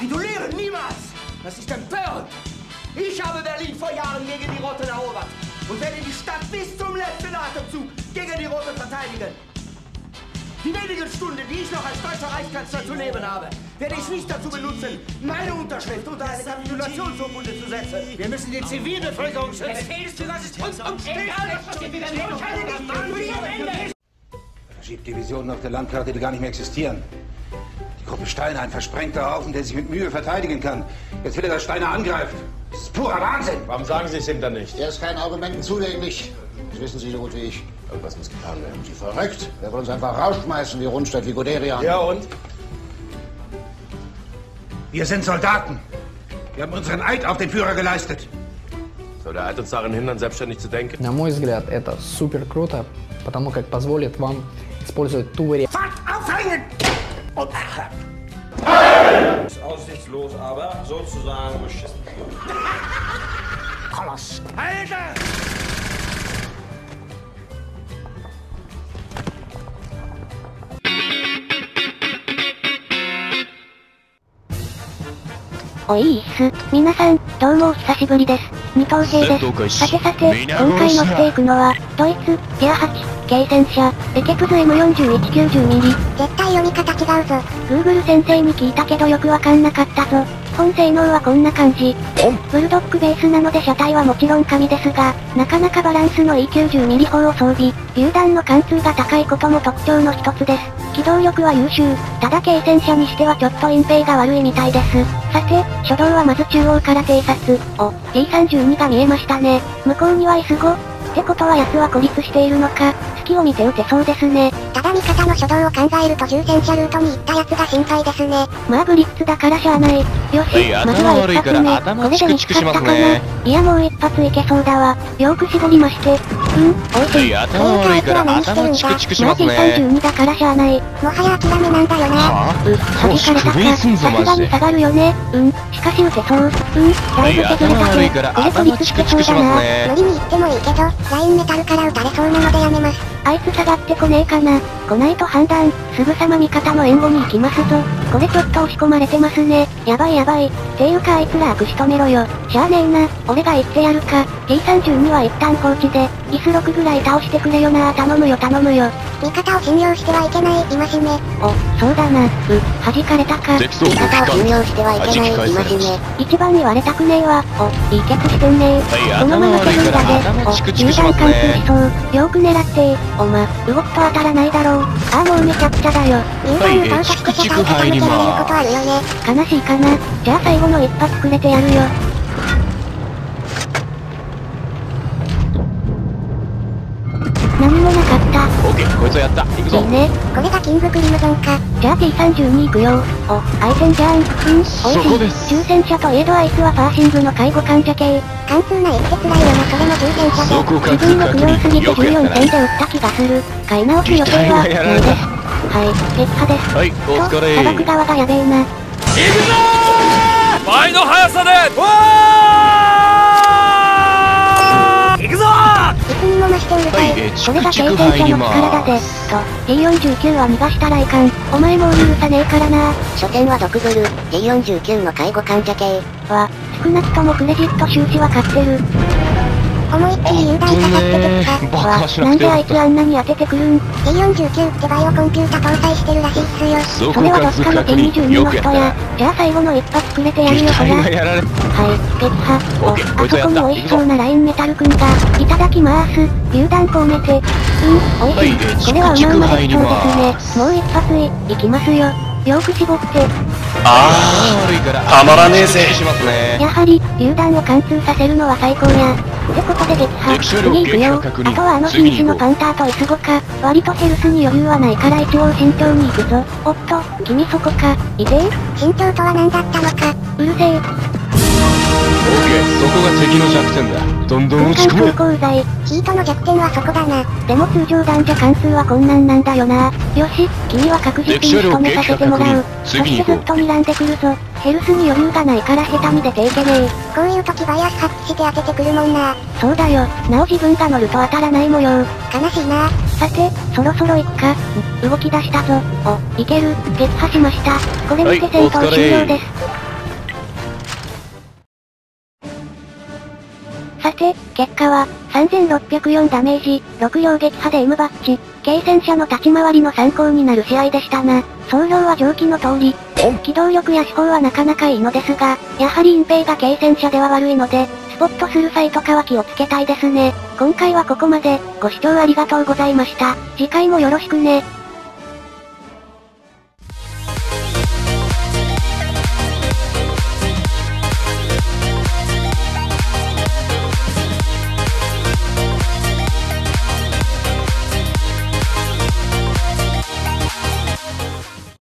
kapitulieren, niemals! Das ist empörend! Ich habe Berlin vor Jahren gegen die Roten erobert und werde die Stadt bis zum letzten Atemzug gegen die Roten verteidigen. Die wenigen Stunden, die ich noch als deutscher Reichskanzler zu leben habe, werde ich nicht dazu benutzen, meine Unterschrift unter eine Kapitulationsurkunde zu setzen. Wir müssen die Zivilbevölkerung schützen. Das ist uns Verschiebt Divisionen auf der Landkarte, die gar nicht mehr existieren. Die Gruppe Steiner, ein versprengter Haufen, der sich mit Mühe verteidigen kann. Jetzt will er, dass Steiner angreift. Das ist purer Wahnsinn. Warum sagen Sie es ihm dann nicht? Er ist keinen Argumenten zugänglich. Das wissen Sie so gut wie ich. Aber was muss getan werden? Sie verrückt. Er will uns einfach rausschmeißen wie Rundstadt, wie Guderian. Ja und? Wir sind Soldaten. Wir haben unseren Eid auf den Führer geleistet. Soll der Eid uns daran hindern, selbstständig zu denken? На мой взгляд, это супер круто, потому как позволит вам использовать ту вариацию. Aber sozusagen beschissen. Koloss! Alter! おいいっす。皆さん、どうもお久しぶりです。二等兵です。さてさて、今回乗っていくのは、ドイツ、ギア8、軽戦車、エケプズ M4190 ミリ。絶対読み方違うぞ。Google 先生に聞いたけどよくわかんなかったぞ。本性能はこんな感じ。ブルドックベースなので車体はもちろん紙ですが、なかなかバランスのいい90ミリ砲を装備。榴弾の貫通が高いことも特徴の一つです。機動力は優秀。ただ軽戦車にしてはちょっと隠蔽が悪いみたいです。さて、初動はまず中央から偵察。お、T32 が見えましたね。向こうには S5? ってことは奴は孤立しているのか。隙を見て撃てそうですね。ただ味方の初動を考えると重戦車ルートに行った奴が心配ですね。まあブリッツだからしゃあない。よし、まずは一発目。これで見つかったかな。いやもう一発いけそうだわ。よく絞りまして。うん、おいしい。頭悪いから頭チクチクしますね。32だからしゃあない。もはや諦めなんだよな。う、弾かれたか。さすがに下がるよね。うん、しかし撃てそう。うん、だいぶ削れたけ。これ孤立してそうだな。無理に行ってもいいけど、ラインメタルから撃たれそうなのでやめます。あいつ下がってこねえかな。来ないと判断。すぐさま味方の援護に行きますぞ。これちょっと押し込まれてますね。やばいやばい。ていうかあいつら悪し止めろよ。しゃあねえな。俺が言ってやるか。T32 は一旦放置で、イス6ぐらい倒してくれよな頼むよ頼むよ。味方を信用してはいけない、今しめ。お、そうだな。う、弾かれたか。味方を信用してはいけない、今しめ。一番言われたくねえわ。お、いいケツしてんねえ。このまま手振りだぜ。お、榴弾貫通しそう。よーく狙っておま、動くと当たらないだろう。ああもうめちゃくちゃだよ。榴弾を到達してたら傾けられることあるよね。悲しいかな。じゃあ最後の一発くれてやるよ。こいつはやった。行くぞいい。ね。これがキングクリムゾンか。じゃあ T32 行くよ。お、相手じゃん。うん、おいしそこですい。重戦車といえどあいつはパーシングの介護患者系。貫通ないって辛いよな、それも重戦車そこで。自分の不良すぎて14戦で撃った気がする。買い直す予定は、期待がやられたです。はい、撃破です。はい、お疲れと、砂漠側がやべえな。倍の速さで行るさい。はいえーこれがチクチク軽戦車の力だぜ。と、T49 は逃がしたらいかん。お前もう許さねえからな。所詮は毒ブル。T49 の介護患者系。は、少なくともクレジット収支は買ってる。思いっきり油断かかっててバカしななんであいつあんなに当ててくるん T49 ってバイオコンピュータ搭載してるらしいっすよ。それはどっかの確認 T22 の人や。じゃあ最後の一発くれてやる期よ、ほら。はい、撃破。お、あそこに美味しそうなラインメタルくんが、いただきまーす。榴弾こうめて。うん、美味しい。これはうまうまできそうですね。もう一発い、いきますよ。よく絞って。あー悪いからたまらねえぜやはり、榴弾を貫通させるのは最高や。ってことで撃破。次行くよ。あとはあの瀕死のパンターと S5 か。割とヘルスに余裕はないから一応慎重に行くぞ。おっと、君そこか。いで慎重とは何だったのか。うるせえ。オッケーそこが敵の弱点だどんどん空打ち込め間空港剤。ヒートの弱点はそこだな。でも通常弾じゃ貫通は困難なんだよな。よし、君は確実に仕留めさせてもらう。そしてずっと睨んでくるぞ。ヘルスに余裕がないから下手に出ていけねえ。こういう時バイアス発揮して当ててくるもんな。そうだよ。なお自分が乗ると当たらない模様。悲しいな。さて、そろそろ行くか。ん動き出したぞ。お、いける。撃破しました。これにて戦闘終了です。て、結果は、3604ダメージ、6両撃破で M バッチ、軽戦車の立ち回りの参考になる試合でしたな。総評は上記の通り、機動力や手法はなかなかいいのですが、やはり隠蔽が軽戦車では悪いので、スポットする際とかは気をつけたいですね。今回はここまで、ご視聴ありがとうございました。次回もよろしくね。